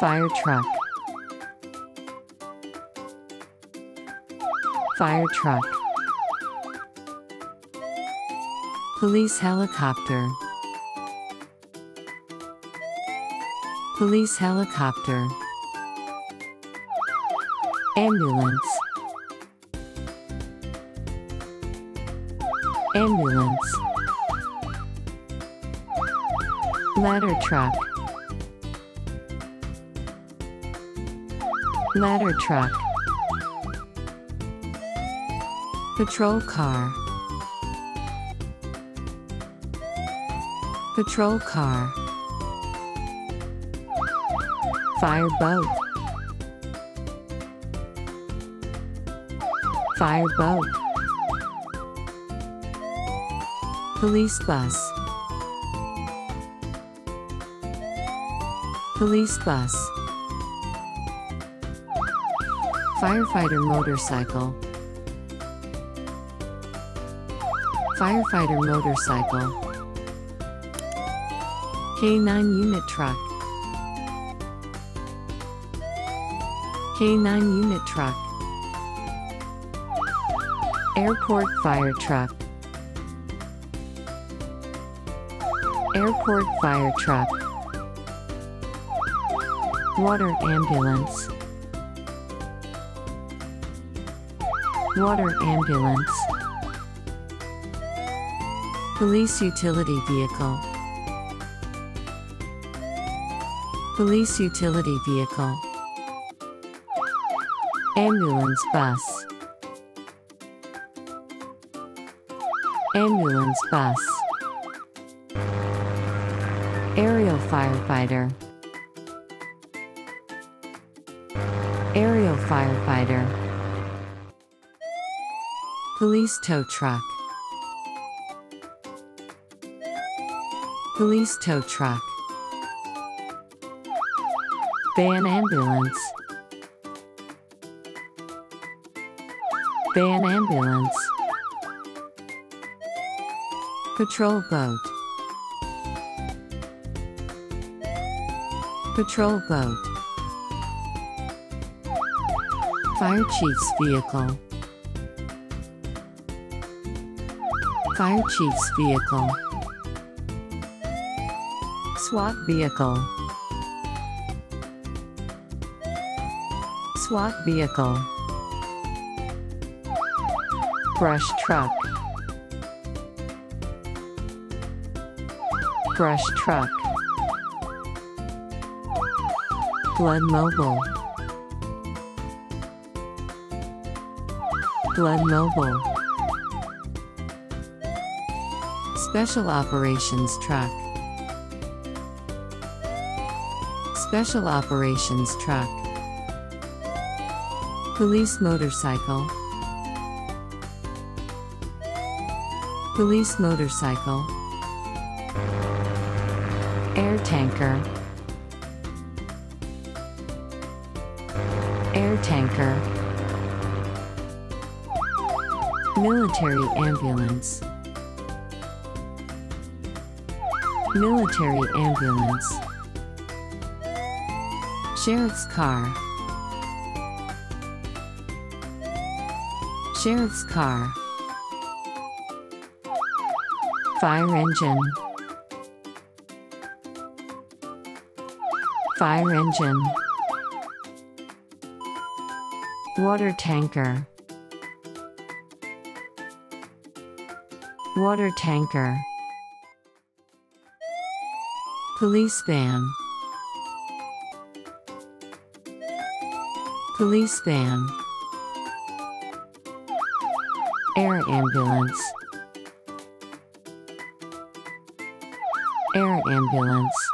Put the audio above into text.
Fire truck. Fire truck. Police helicopter. Police helicopter. Ambulance. Ambulance. Ladder truck. Ladder truck. Patrol car. Patrol car. Fire boat. Fire boat. Police bus. Police bus. Firefighter motorcycle. Firefighter motorcycle. K9 unit truck. K9 unit truck. Airport fire truck. Airport fire truck. Water ambulance. Water ambulance. Police utility vehicle. Police utility vehicle. Ambulance bus. Ambulance bus. Aerial firefighter. Aerial firefighter. Police tow truck. Police tow truck. Van ambulance. Van ambulance. Patrol boat. Patrol boat. Fire chief's vehicle. Fire chief's vehicle. SWAT vehicle. SWAT vehicle. Brush truck. Brush truck. Blood mobile. Blood mobile. Special operations truck. Special operations truck. Police motorcycle. Police motorcycle. Air tanker. Air tanker. Military ambulance. Military ambulance. Sheriff's car. Sheriff's car. Fire engine. Fire engine. Water tanker. Water tanker. Police van. Police van. Air ambulance. Air ambulance.